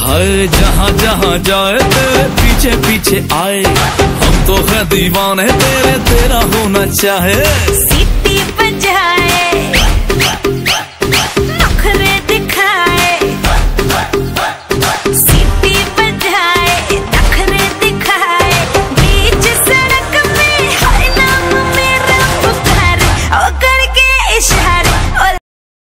हाय जहाँ जहाँ जाए तेरे पीछे पीछे आए। हम तो है दीवाने, तेरे तेरा होना चाहे। सीटी बजाए, नखरे दिखाए। सीटी बजाए, नखरे दिखाए। बीच सड़क में हर नाम मेरा पुकार ओ करके इशारा